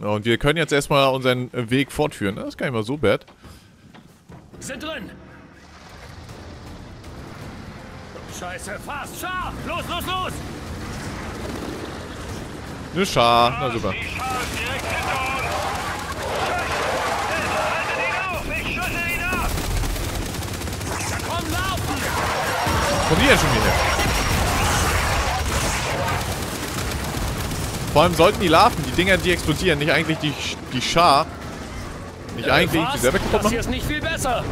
Und wir können jetzt erstmal unseren Weg fortführen. Das ist gar nicht mal so bad. Sind drin. Scheiße, fast, Schar! Los, los, los! Ne Schar, na super. Die Schar ist direkt hinter uns. Komm, laufen! Kommt die denn schon wieder? Vor allem sollten die Larven, die Dinger, die explodieren, nicht eigentlich die, die Schar. Nicht eigentlich die selber kaputt Das hier machen? ist nicht viel besser.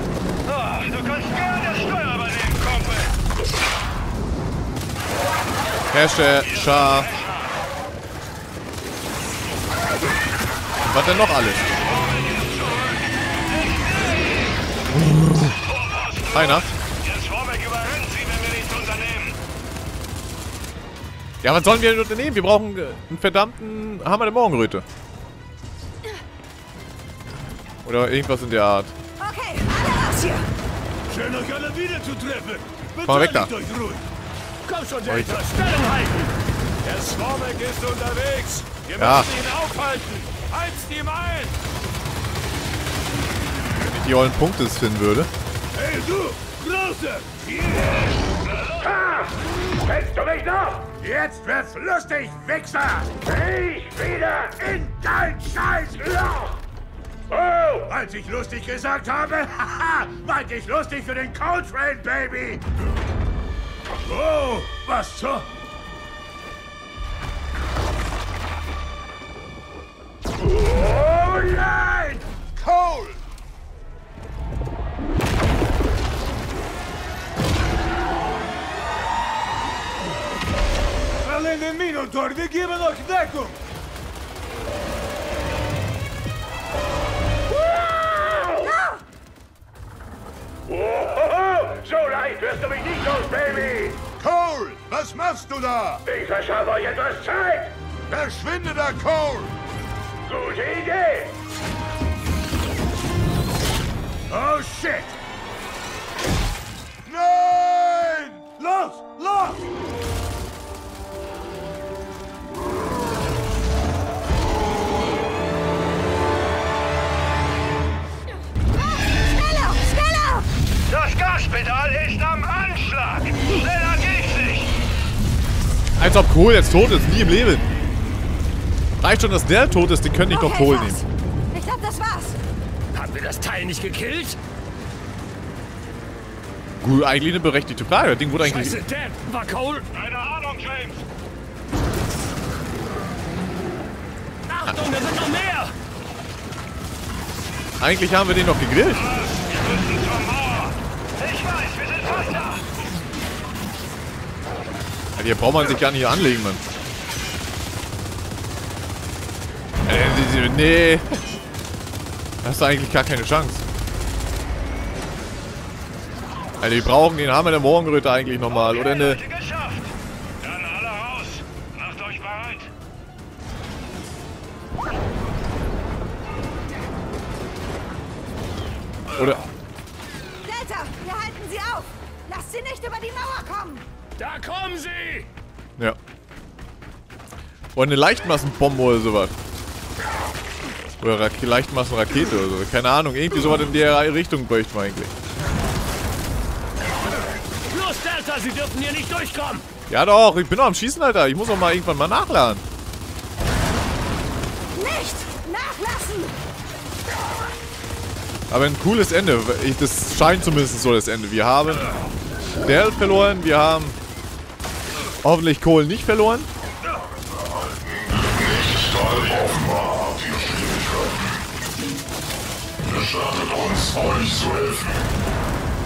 Ah, du kannst gerne das Steuer übernehmen, Kumpel! Herrscher, Schar. Was denn noch alles? Keiner. Der Swarbeck überrennt sie, wenn wir nichts unternehmen. Ja, was sollen wir denn unternehmen? Wir brauchen äh, einen verdammten Hammer der Morgenröte. Oder irgendwas in der Art. Okay, alle raus hier. Schön euch alle wieder zu treffen. Komm mal weg da. Beteiligt euch ruhig. Komm schon, Delta, Stellung halten! Der Swarbeck ist unterwegs. Wir Ja. müssen ihn aufhalten. Heizt ihm ein. Wenn ich die ollen Punkte finden würde. Hey, du. Große. Kennst du mich noch? Jetzt wird's lustig, Wichser. Ich wieder in dein Scheißloch! Oh, als ich lustig gesagt habe, haha, meinte ich lustig für den Coltrane, Baby. Oh, was zur... Minotaur, wir geben euch Deckung! So leicht wirst du mich nicht los, Baby! Cole, was machst du da? Ich verschaffe euch etwas Zeit! Verschwinde da, Cole! Gute Idee! Oh, shit! Nein! Los, los! Als ob Kohl jetzt tot ist. Nie im Leben. Reicht schon, dass der tot ist. Die können nicht noch Okay, Kohl fast. nehmen. Ich glaube, das war's. Haben wir das Teil nicht gekillt? Gut, eigentlich eine berechtigte Frage. Das Ding wurde eigentlich... Scheiße, Dad, war Cole? Keine Ahnung, James! Achtung, da sind noch mehr! Eigentlich haben wir den noch gegrillt. Wir müssen zur Mauer! Ich weiß, wir sind fast Ja, Hier braucht man sich gar nicht anlegen, Mann. Äh, die- die- nee. Hast du eigentlich gar keine Chance. Alter, wir brauchen den Hammer der Morgenröte eigentlich nochmal. Oder eine... Oder... Delta, wir halten sie auf. Lasst sie nicht über die Mauer kommen. Da kommen sie! Ja. Oder eine Leichtmassenbombe oder sowas. Oder Ra Leichtmassenrakete oder so. Keine Ahnung. Irgendwie sowas in der Richtung bräuchten wir eigentlich. Los, Delta, sie dürfen hier nicht durchkommen! Ja doch, ich bin noch am Schießen, Alter. Ich muss doch mal irgendwann mal nachladen. Nicht nachlassen. Aber ein cooles Ende. Ich, das scheint zumindest so das Ende. Wir haben Dell verloren, wir haben hoffentlich Cole nicht verloren.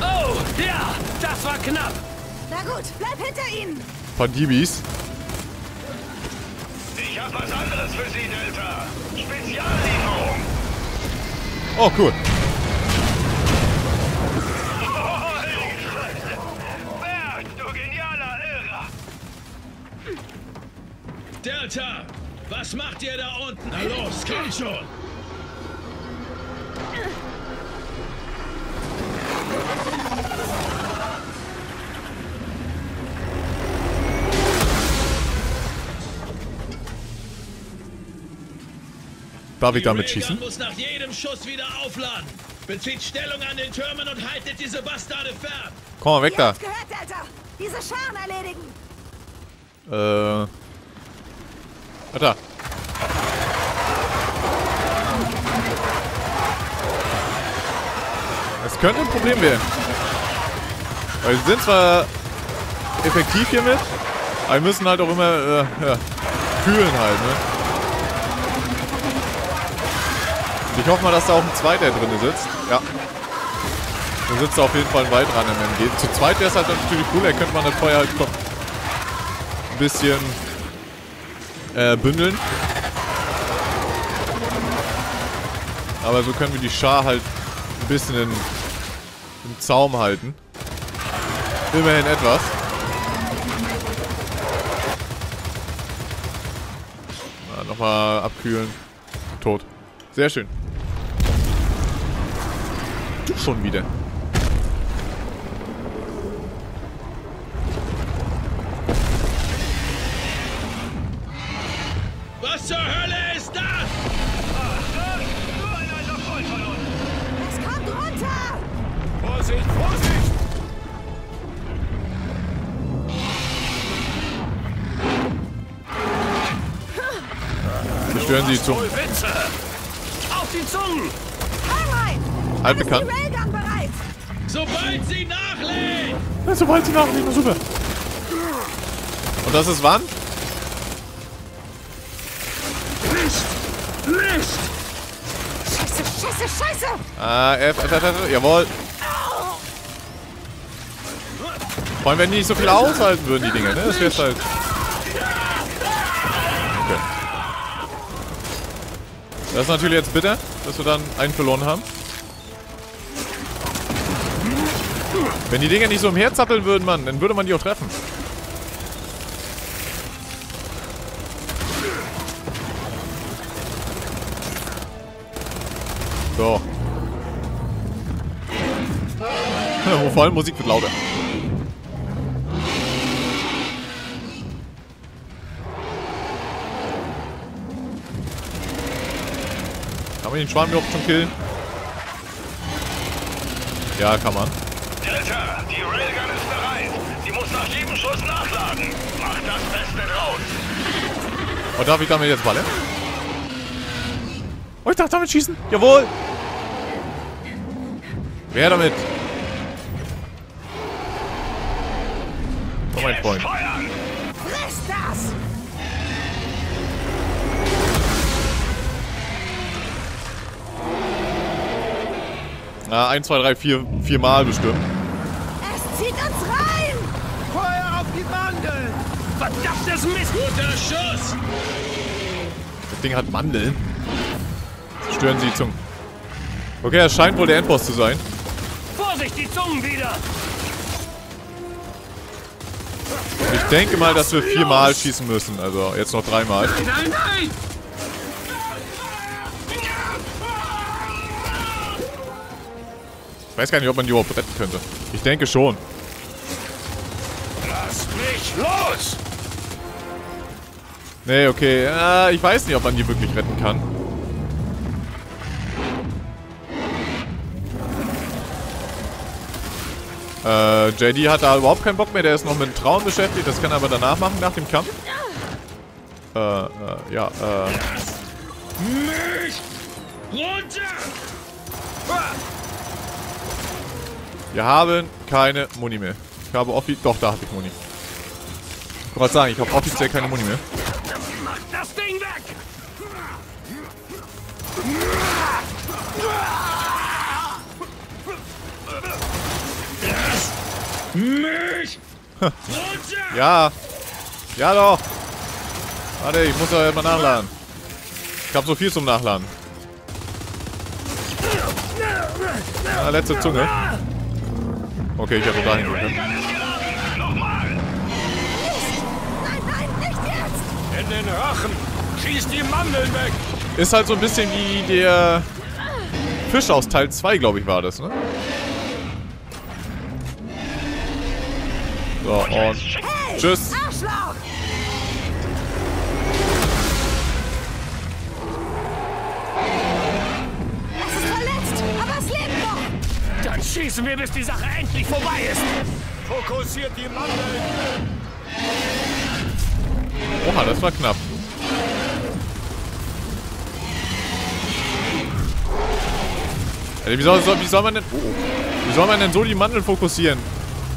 Oh, ja, das war knapp! Na gut, bleib hinter ihnen. Paar DBs. Ich hab was anderes für Sie, Delta! Speziallieferung! Oh, cool. Oh, heilige Scheiße! Berg, du genialer Irrer! Delta, was macht ihr da unten? Na los, komm schon! Darf ich damit schießen? muss nach jedem Schuss wieder aufladen. Bezieht Stellung an den Türmen und haltet diese Bastarde fern. Komm mal weg da. Gehört, Delta. Diese Scharen erledigen. Äh. Alter. Könnte ein Problem werden. Weil sie sind zwar effektiv hiermit, aber wir müssen halt auch immer äh, ja, kühlen halt, ne? Ich hoffe mal, dass da auch ein zweiter drin sitzt. Ja. Da sitzt auf jeden Fall ein weiterer an MMG. Zu zweit wäre es halt natürlich cooler, könnte man das Feuer halt ein bisschen äh, bündeln. Aber so können wir die Schar halt ein bisschen in, Zaum halten. Immerhin etwas. Na, Nochmal abkühlen. Tot. Sehr schön. Du schon wieder. Was zur Hölle ist das? Nur ein alter Freund von uns. Es kommt runter. Vorsicht, Vorsicht! Zerstören Sie die Zunge. Voll Witze! Auf die Zungen! Halt die bekannt. Sobald sie nachlädt! Ja, sobald sie nachnehmen, super. Und das ist wann? Licht! Licht! Scheiße, scheiße, scheiße! Ah, F, F, F, F, jawohl. Vor allem, wenn die nicht so viel aushalten würden, die Dinger, ne? Das wär's halt. Okay. Das ist natürlich jetzt bitter, dass wir dann einen verloren haben. Wenn die Dinger nicht so umherzappeln würden, Mann, dann würde man die auch treffen. So. Vor allem Musik wird lauter. Kann man den Schwarm überhaupt schon killen? Ja, kann man. Delta, die Railgun ist bereit. Sie muss nach jedem Schuss nachladen. Mach das Beste draus. Und darf ich damit jetzt ballern? Oh, ich darf damit schießen. Jawohl. Wer damit? Oh, mein Freund. feuern. Na, 1, 2, 3, 4, 4 Mal bestimmt. Es zieht uns rein! Feuer auf die Mandeln! Verdammtes Mist! Guter Schuss! Das Ding hat Mandeln. Stören Sie die Zungen. Okay, das scheint wohl der Endboss zu sein. Vorsicht, die Zungen wieder! Ich denke mal, dass wir viermal schießen müssen. Also jetzt noch dreimal. Nein, nein! Ich weiß gar nicht, ob man die überhaupt retten könnte. Ich denke schon. Lass mich los! Nee, okay. Äh, ich weiß nicht, ob man die wirklich retten kann. Äh, JD hat da überhaupt keinen Bock mehr. Der ist noch mit Traum beschäftigt. Das kann er aber danach machen, nach dem Kampf. Äh, äh, ja, äh. Mich! Runter! Wir haben keine Muni mehr. Ich habe offiziell... Doch, da habe ich Muni. Ich wollte sagen, ich habe offiziell keine Muni mehr. Mich! Runter! Ja. Ja doch. Warte, ich muss doch mal nachladen. Ich habe so viel zum Nachladen. Ah, letzte Zunge. Okay, ich hätte da hingehen können. Ist geladen. Nochmal. Nein, nein, nicht jetzt! In den Rachen! Schieß die Mandeln weg! Ist halt so ein bisschen wie der Fisch aus Teil 2, glaube ich, war das, ne? So, und Hey! tschüss. Arschloch! Schießen wir, bis die Sache endlich vorbei ist. Fokussiert die Mandeln! Oha, das war knapp. Wie soll, soll, wie soll man denn... Oh, wie soll man denn so die Mandeln fokussieren?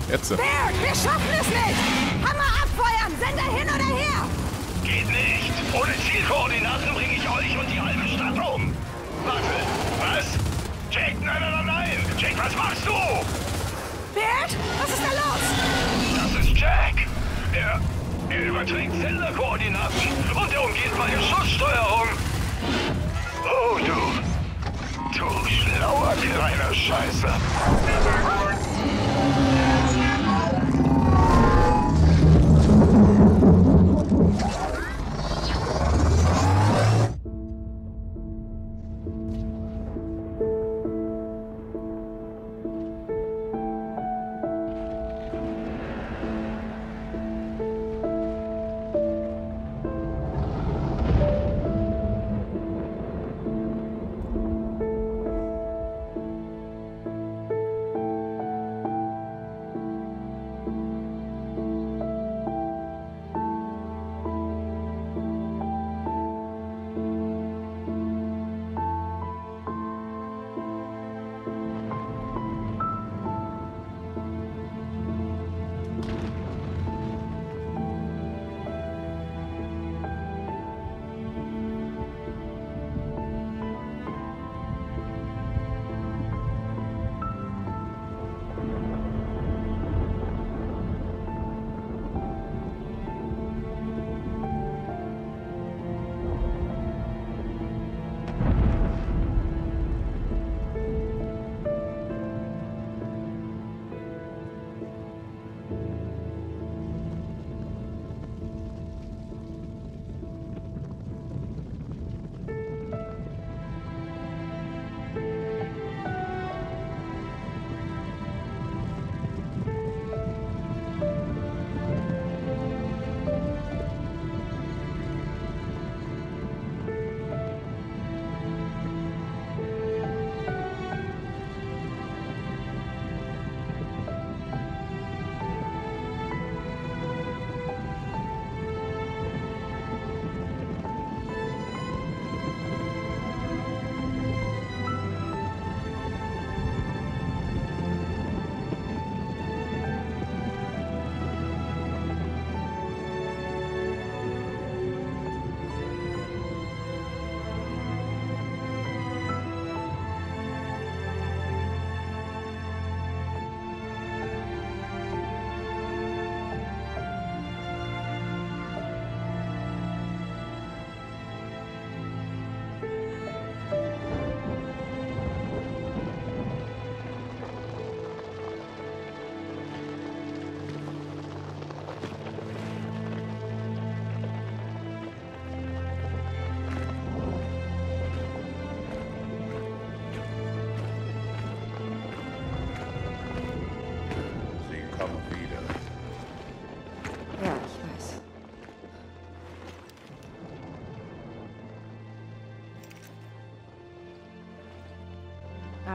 Jetzt. Bert, wir schaffen es nicht! Hammer abfeuern! Sender hin oder her! Geht nicht. Ohne Zielkoordinaten bringe ich euch und die halbe Stadt um. Warte, Jack, was machst du? Bert, was ist da los? Das ist Jack. Er, er überträgt Senderkoordinaten und er umgeht meine Schusssteuerung. Oh, du. Du schlauer kleiner Scheiße.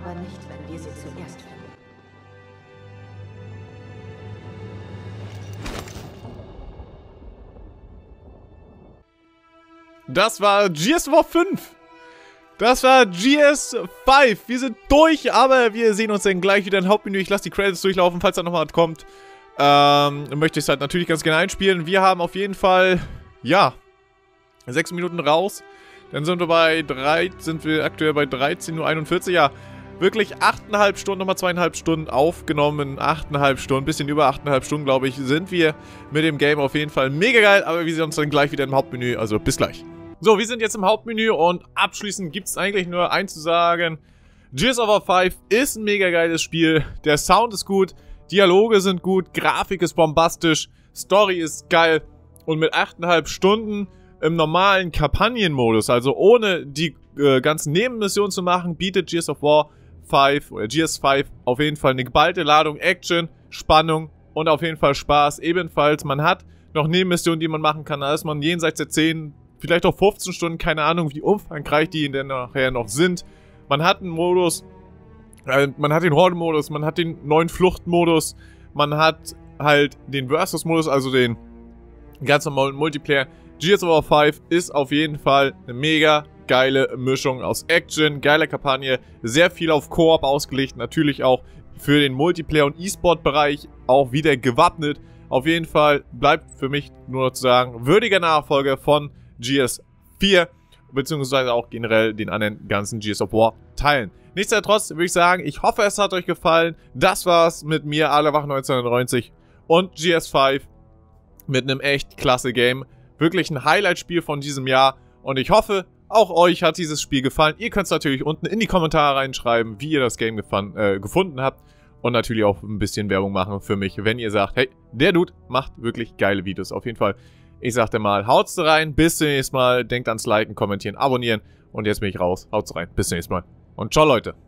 Aber nicht, wenn wir sie zuerst finden. Das war GS War 5. Das war GS5. Wir sind durch, aber wir sehen uns dann gleich wieder im Hauptmenü. Ich lasse die Credits durchlaufen, falls da noch was kommt. Ähm, möchte ich es halt natürlich ganz gerne einspielen. Wir haben auf jeden Fall, ja, sechs Minuten raus. Dann sind wir bei drei, sind wir aktuell bei 13.41 Uhr. Ja, wirklich 8,5 Stunden, nochmal zweieinhalb Stunden aufgenommen. 8,5 Stunden, bisschen über 8,5 Stunden, glaube ich, sind wir mit dem Game auf jeden Fall mega geil. Aber wir sehen uns dann gleich wieder im Hauptmenü. Also bis gleich. So, wir sind jetzt im Hauptmenü und abschließend gibt es eigentlich nur eins zu sagen. Gears of War 5 ist ein mega geiles Spiel. Der Sound ist gut, Dialoge sind gut, Grafik ist bombastisch, Story ist geil. Und mit 8,5 Stunden im normalen Kampagnenmodus, also ohne die äh, ganzen Nebenmissionen zu machen, bietet Gears of War 5 oder Gears 5 auf jeden Fall eine geballte Ladung Action, Spannung und auf jeden Fall Spaß. Ebenfalls, man hat noch Nebenmissionen, die man machen kann. Da ist man jenseits der 10, vielleicht auch 15 Stunden, keine Ahnung, wie umfangreich die denn nachher noch sind. Man hat einen Modus, Äh, man hat den Horde-Modus, man hat den neuen Fluchtmodus, man hat halt den Versus-Modus, also den ganz normalen Multiplayer. Gears of War 5 ist auf jeden Fall eine mega geile Mischung aus Action, geiler Kampagne, sehr viel auf Koop ausgelegt, natürlich auch für den Multiplayer- und E-Sport-Bereich auch wieder gewappnet. Auf jeden Fall bleibt für mich nur noch zu sagen, würdiger Nachfolger von GS 4, beziehungsweise auch generell den anderen ganzen Gears of War Teilen. Nichtsdestotrotz würde ich sagen, ich hoffe, es hat euch gefallen. Das war's mit mir, Allerwach 1990 und GS5 mit einem echt klasse Game. Wirklich ein Highlight-Spiel von diesem Jahr und ich hoffe, auch euch hat dieses Spiel gefallen. Ihr könnt es natürlich unten in die Kommentare reinschreiben, wie ihr das Game äh, gefunden habt. Und natürlich auch ein bisschen Werbung machen für mich, wenn ihr sagt, hey, der Dude macht wirklich geile Videos. Auf jeden Fall, ich sagte mal, haut's rein, bis zum nächsten Mal. Denkt ans Liken, Kommentieren, Abonnieren. Und jetzt bin ich raus. Haut's rein, bis zum nächsten Mal. Und ciao, Leute.